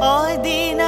Oy dina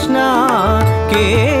ஏ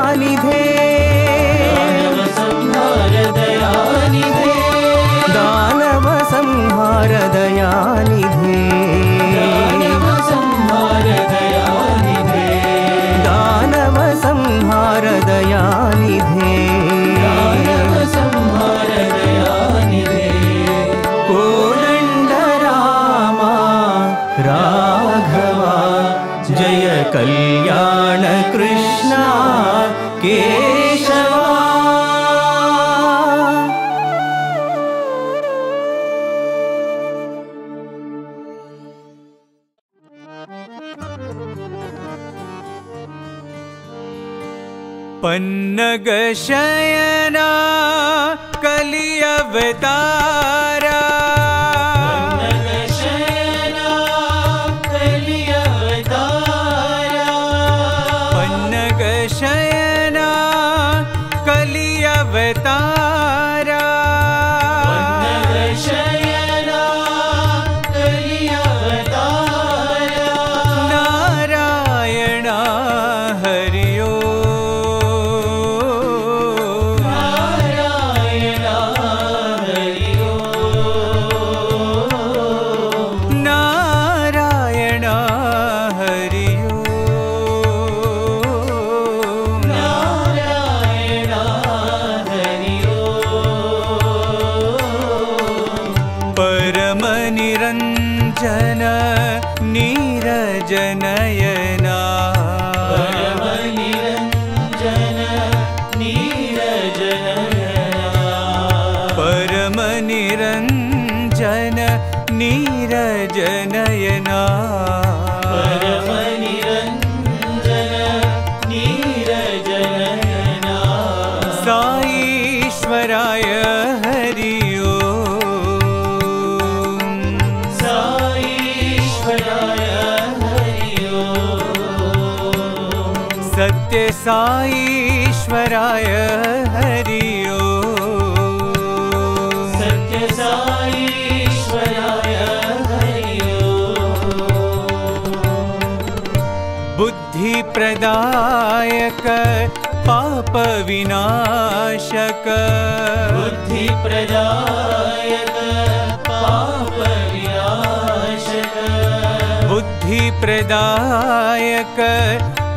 साईश्वराय हरि ओ सत्य साईश्वराय हरि बुद्धिप्रदायक पाप विनाशक बुद्धि प्रदायक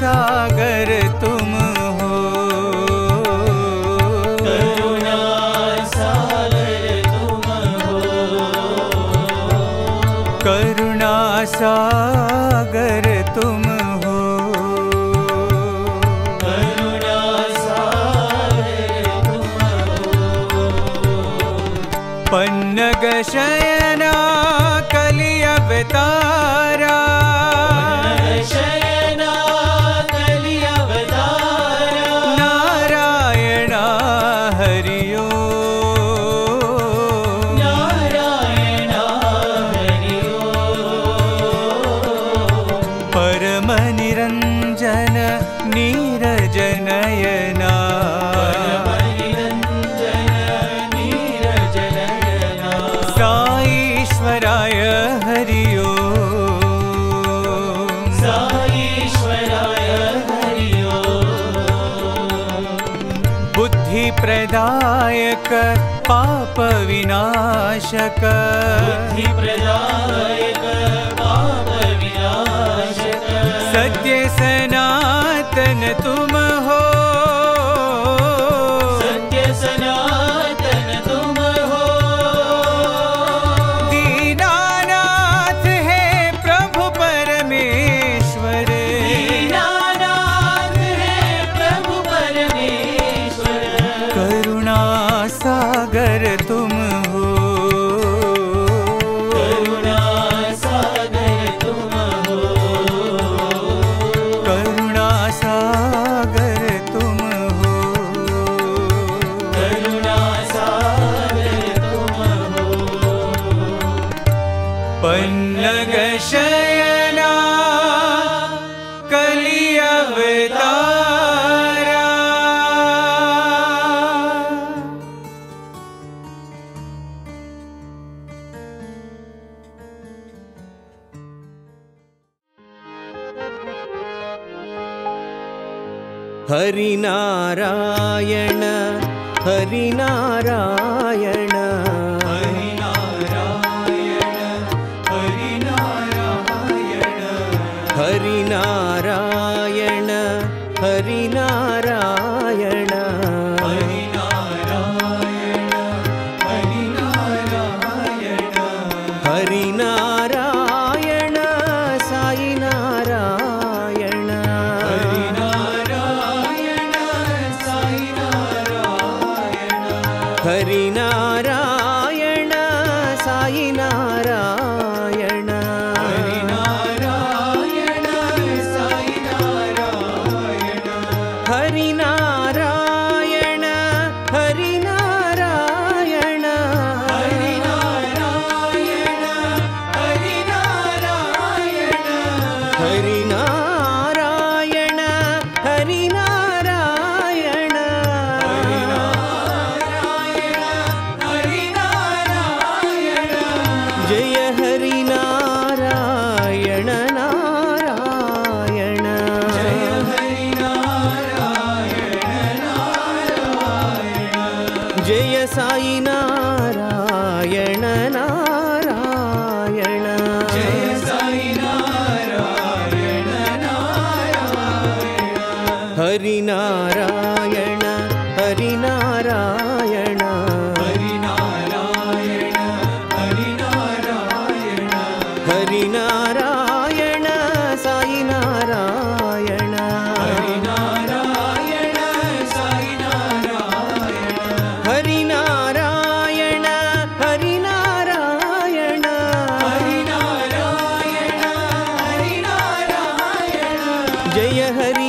ಸಾಗ पाप विनाशक। बुद्धि प्रदायक पाप विनाशक। सत्य सनातन तुम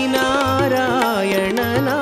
ारायणना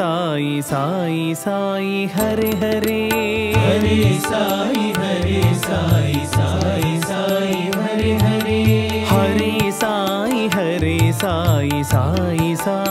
साई साई साई हरे हरे हरे साई हरे साई साई साई हरे हरे हरे साई हरे साई साई साई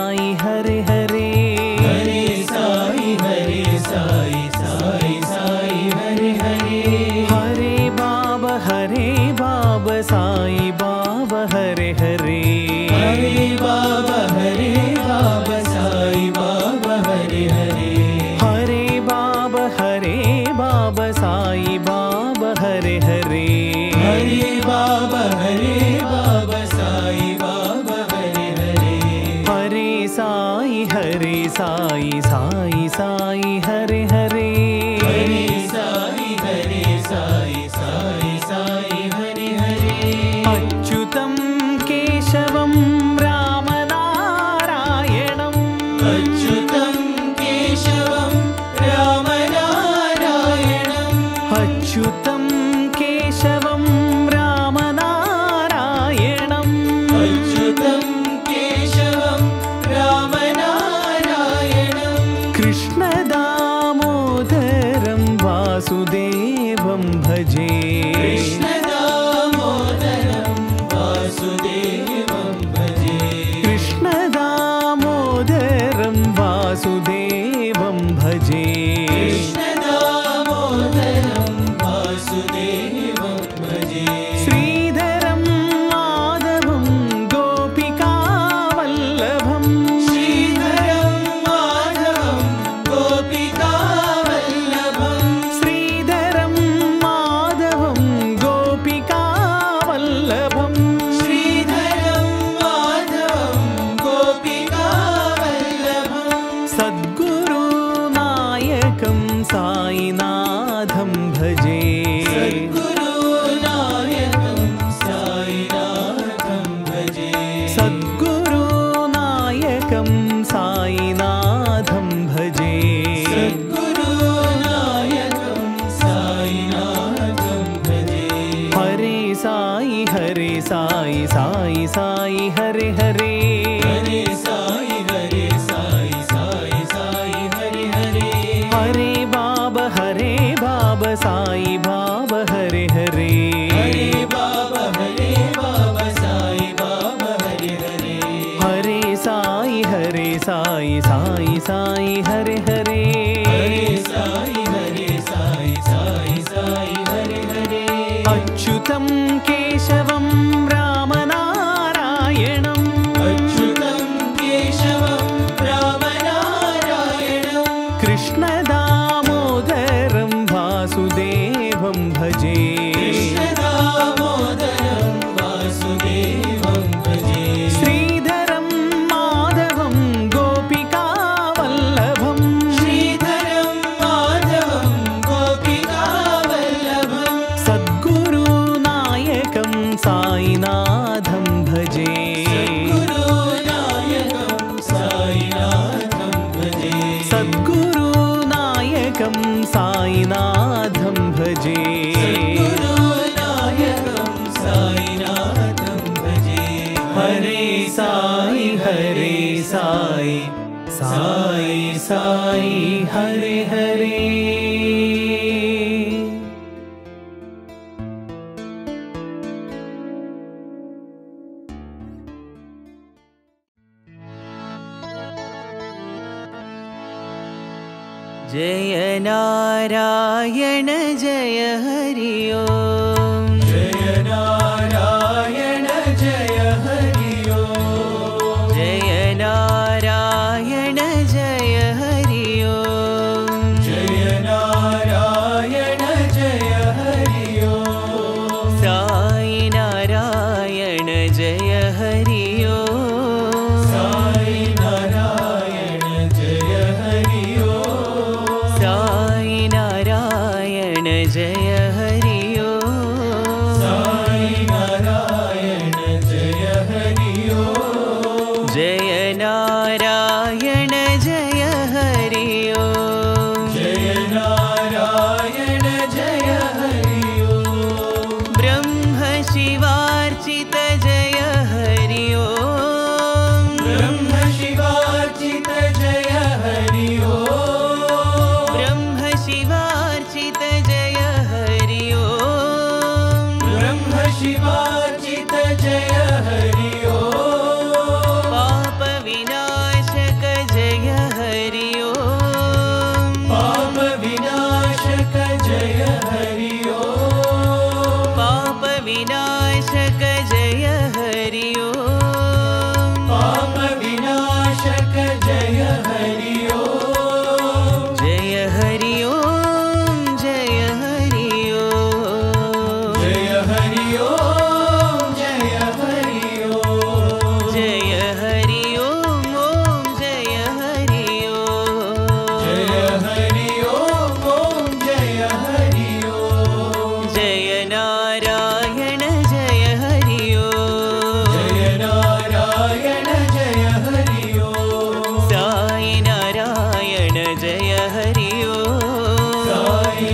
साई हरे हरे। सद्गुरुनायकं साईनाथं भजे।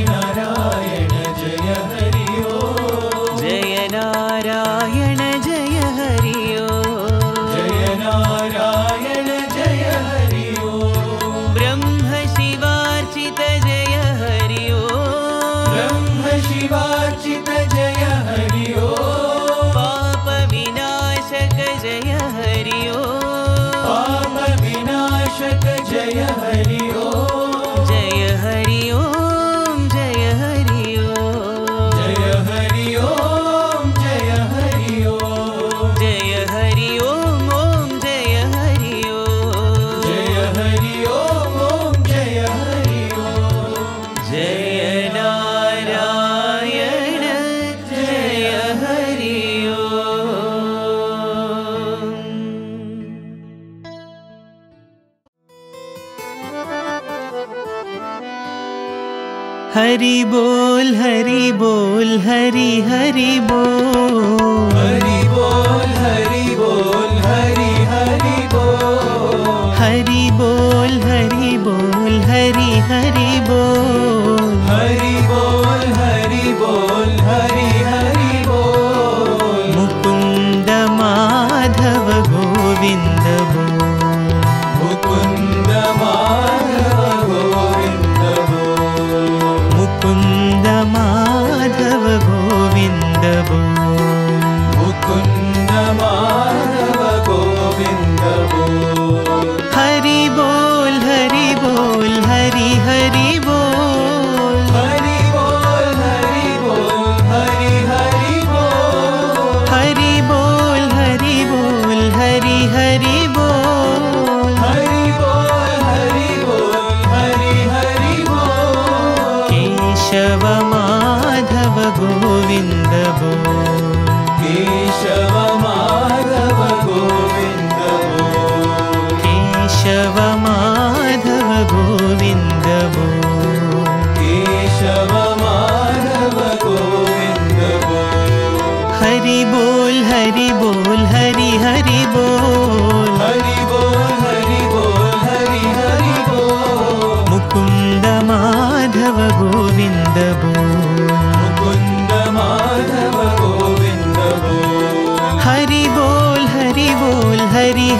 Marina. हरि बोल हरि बोल हरि हरि बोल। हरि बोल।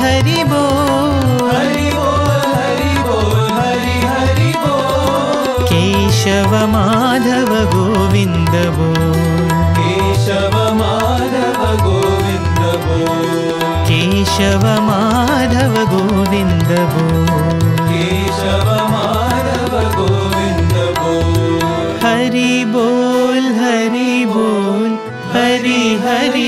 हरि ो हरि ओल हरि ो हरि हरि भो केशव माधव गोविन्द गोविन्दो केशव माधव गोविन्द गोविन्दो केशव माधव गोविन्दो केशव माधव गोविन्दो हरि बोल हरि बोल हरि हरि